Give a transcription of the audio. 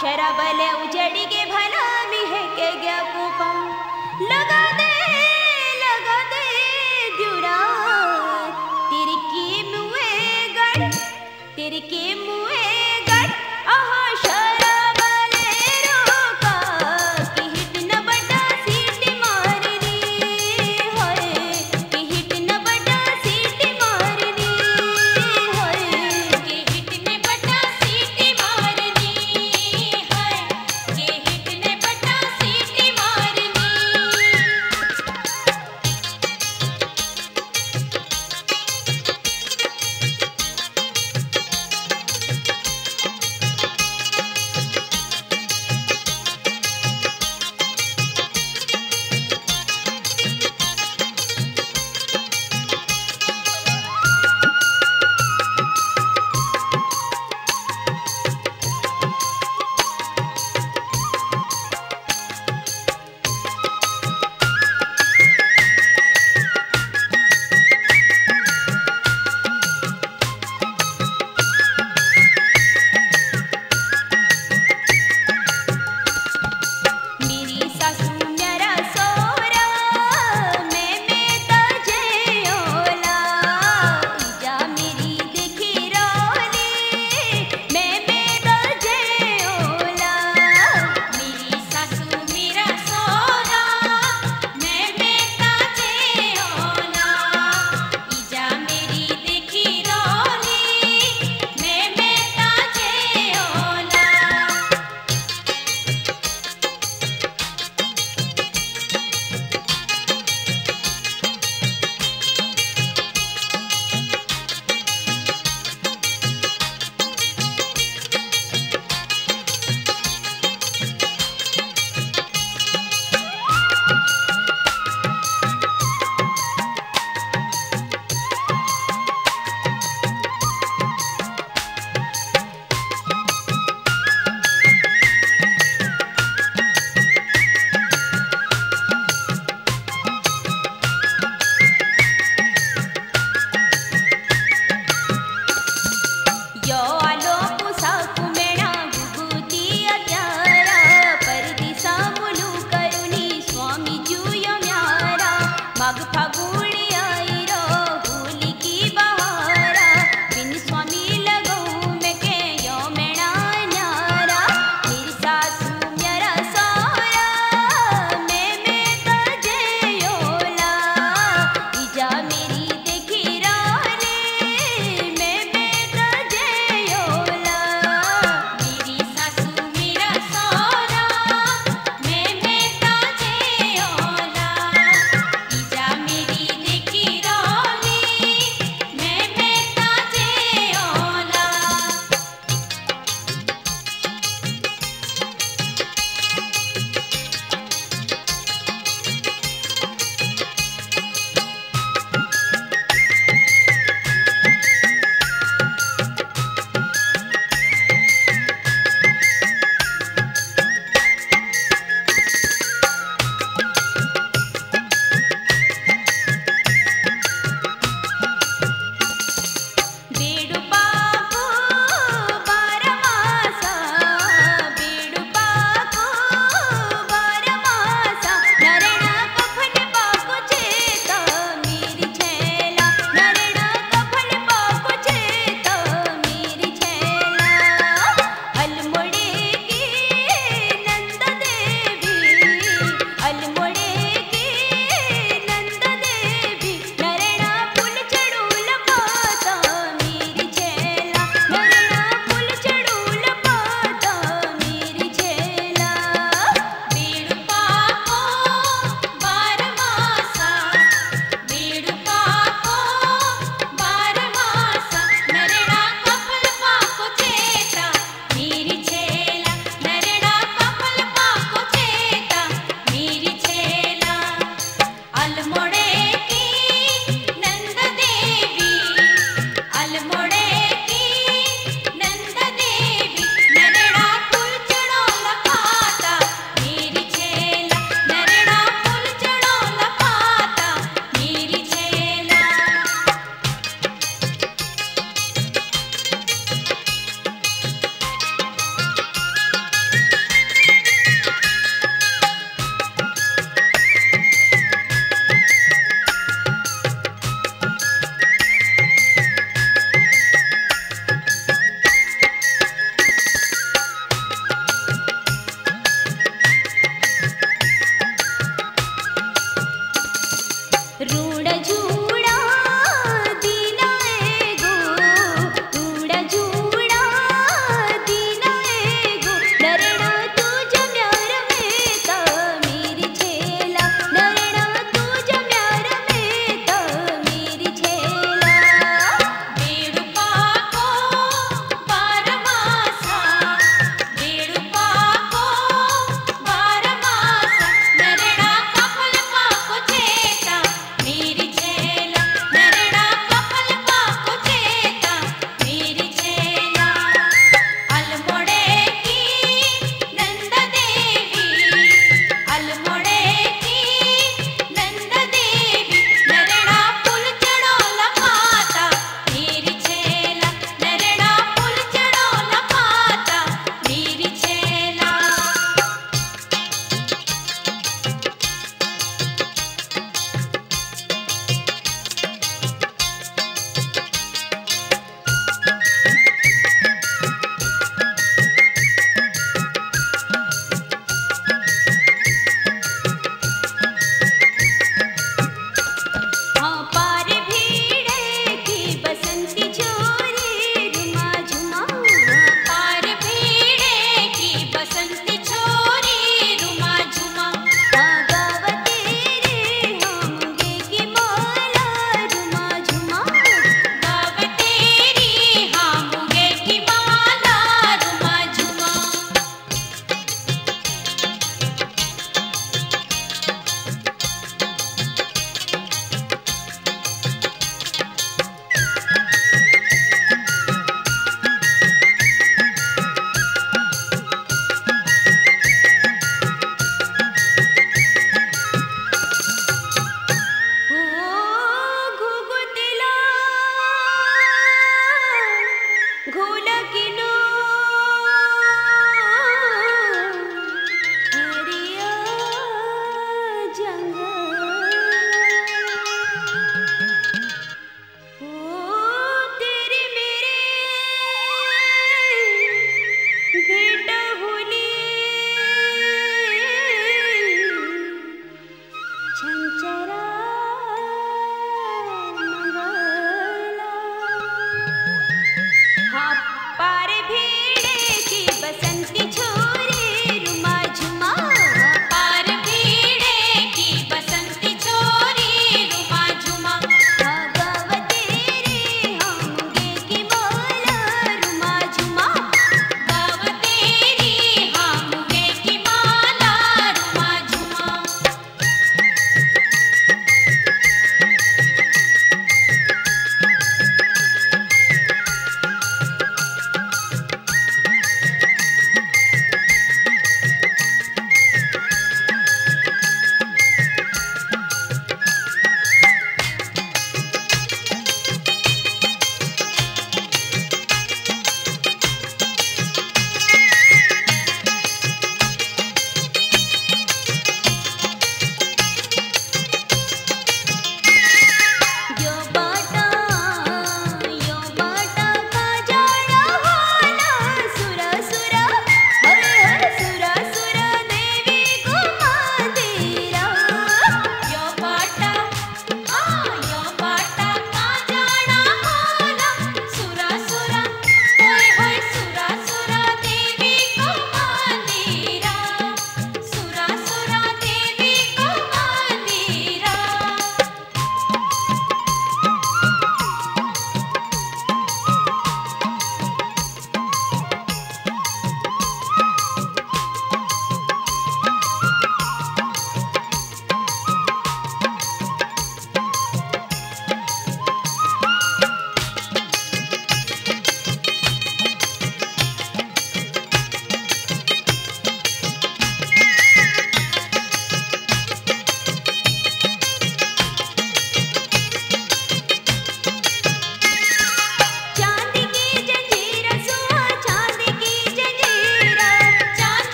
शराबल उजड़ के